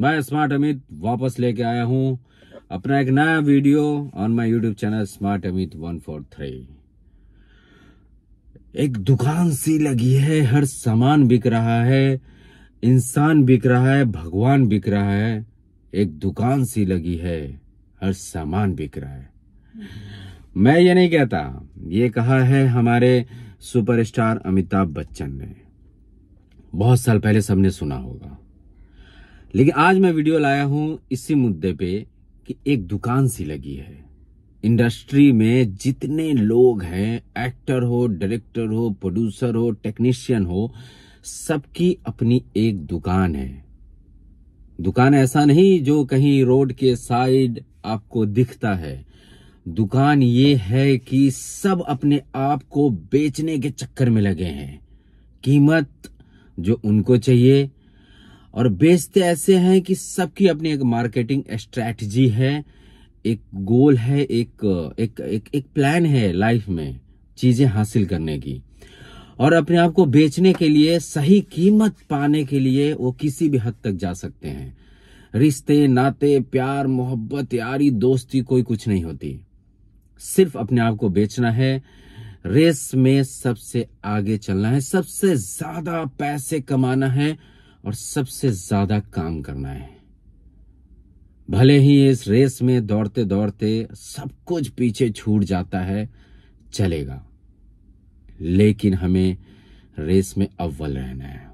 मैं स्मार्ट अमित वापस लेके आया हूँ। अपना एक नया video on my YouTube channel smart Amit one four three एक दुकान सी लगी है, हर सामान बिक रहा है, इंसान बिक रहा है, भगवान बिक रहा है। एक दुकान सी लगी है, हर सामान बिक रहा है। मैं ये नहीं कहता, ये कहा है हमारे सुपरस्टार अमिताभ बच्चन ने। बहुत साल पहले सबने सुना होगा। लेकिन आज मैं वीडियो लाया हूँ इसी मुद्दे पे कि एक दुकान सी लगी है। इंडस्ट्री में जितने लोग हैं, एक्टर हो, डायरेक्टर हो, प्रोड्यूसर हो, टेक्नीशियन हो, सबकी अपनी एक दुकान है। दुकान ऐसा नहीं जो कहीं रोड के साइड आपको दिखता है। दुकान ये है कि सब अपने आप को बेचने के चक्कर में लगे हैं। कीमत जो उनको चाहिए और बेचते ऐसे हैं कि सबकी अपनी एक मार्केटिंग स्ट्रैटेजी है एक गोल है एक एक एक, एक प्लान है लाइफ में चीज़ें हासिल करने की। और अपने आप को बेचने के लिए सही कीमत पाने के लिए वो किसी भी हद तक जा सकते हैं। रिश्ते नाते प्यार मोहब्बत यारी दोस्ती कोई कुछ नहीं होती। सिर्फ़ अपने आप को बेचना है। रेस में सबसे आगे चलना है सबसे ज़्यादा पैसे कमाना है। और सबसे ज़्यादा काम करना है। भले ही इस रेस में दौड़ते दौड़ते सब कुछ पीछे छूट जाता है, चलेगा। लेकिन हमें रेस में अव्वल रहना है।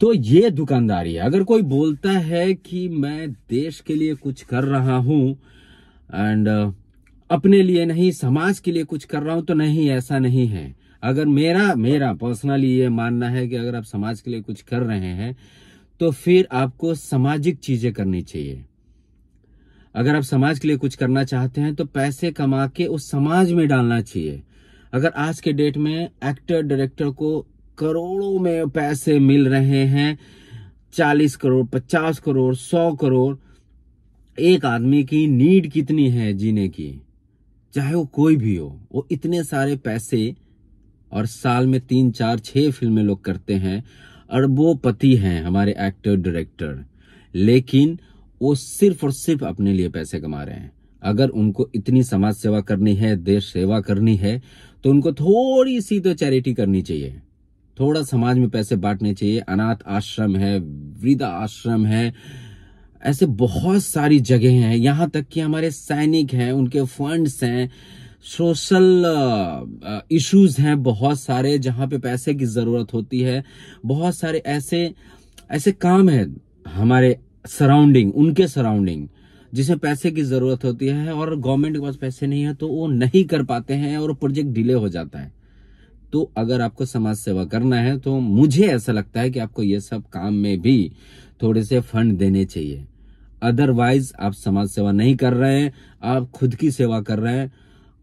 तो ये दुकानदारी है। अगर कोई बोलता है कि मैं देश के लिए कुछ कर रहा हूँ एंड अपने लिए नहीं, समाज के लिए कुछ कर रहा हूँ तो नहीं, ऐसा नहीं है। अगर मेरा मेरा पर्सनली ये मानना है कि अगर आप समाज के लिए कुछ कर रहे हैं तो फिर आपको सामाजिक चीज़ें करनी चाहिए। अगर आप समाज के लिए कुछ करना चाहते हैं तो पैसे कमा के उस समाज में डालना चाहिए। अगर आज के डेट में एक्टर डायरेक्टर को करोड़ों में पैसे मिल रहे हैं, चालीस करोड़, पचास करोड़, सौ करोड़, एक आदमी की नीड कितनी है जीने की? चाहे वो कोई भी हो, वो इतने सारे पैसे और साल में तीन, चार, छह फ़िल्में लोग करते हैं अरबोपति हैं हमारे एक्टर, डायरेक्टर। लेकिन वो सिर्फ़ और सिर्फ़ अपने लिए पैसे कमा रहे हैं। अगर उनको इतनी समाज सेवा करनी है, देश सेवा करनी है तो उनको थोड़ी सी तो चैरिटी करनी चाहिए। थोड़ा समाज में पैसे बांटने चाहिए। अनाथ आश्रम है, वृद्धा आश्रम है, ऐसे बहुत सारी जगह हैं। यहाँ तक कि हमारे सैनिक हैं, उनके फंड्स हैं। सोशल इश्यूज़ हैं बहुत सारे जहाँ पे पैसे की ज़रूरत होती है। बहुत सारे ऐसे ऐसे काम है हमारे सराउंडिंग उनके सराउंडिंग जिसे पैसे की ज़रूरत होती है और गवर्नमेंट के पास पैसे नहीं है तो वो नहीं कर पाते हैं और प्रोजेक्ट डिले हो जाता है। तो अगर आपको समाज सेवा करना है तो मुझे ऐसा लगता है कि आपको ये सब काम में भी थोड़े से फंड देने चाहिए। अदरवाइज़ आप समाज सेवा नहीं कर रहे हैं, आप खुद की सेवा कर रहे हैं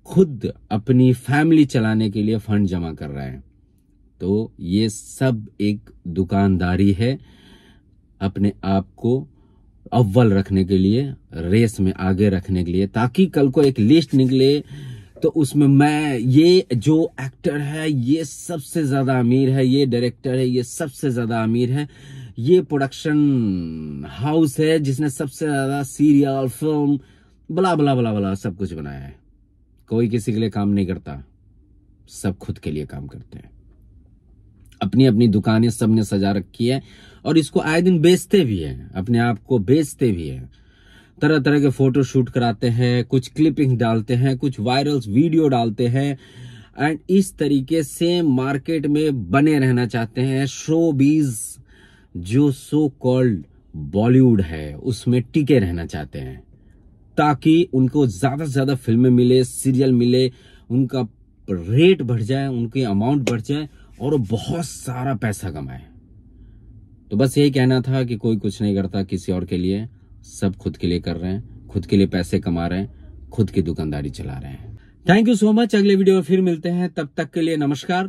खुद अपनी फैमिली चलाने के लिए फंड जमा कर रहे हैं। तो ये सब एक दुकानदारी है अपने आप को अव्वल रखने के लिए, रेस में आगे रखने के लिए, ताकि कल को एक लिस्ट निकले तो उसमें मैं, ये जो एक्टर है, ये सबसे ज़्यादा अमीर है, ये डायरेक्टर है, ये सबसे ज़्यादा अमीर है। ये प्रोडक्शन हाउस है जिसने सबसे ज़्यादा सीरियल, फ़िल्म, बला बला बला बला सब कुछ बनाया है। कोई किसी के लिए काम नहीं करता। सब खुद के लिए काम करते हैं। अपनी अपनी दुकानें सबने सजा रखी है और इसको आए दिन बेचते भी हैं। अपने आप को बेचते भी हैं। तरह तरह के फ़ोटो शूट कराते हैं, कुछ क्लिपिंग डालते हैं, कुछ वायरल्स वीडियो डालते हैं। एंड इस तरीके से मार्केट में बने रहना चाहते हैं शो बीज जो सो कॉल्ड बॉलीवुड है, उसमें टिके रहना चाहते हैं। ताकि उनको ज़्यादा से ज़्यादा फ़िल्में मिले, सीरियल मिले, उनका रेट बढ़ जाए, उनकी अमाउंट बढ़ जाए और वो बहुत सारा पैसा कमाए। तो बस यही कहना था कि कोई कुछ नहीं करता किसी और के लिए। सब खुद के लिए कर रहे हैं, खुद के लिए पैसे कमा रहे हैं, खुद की दुकानदारी चला रहे हैं। थैंक यू सो मच अगले वीडियो में फिर मिलते हैं। तब तक के लिए नमस्कार।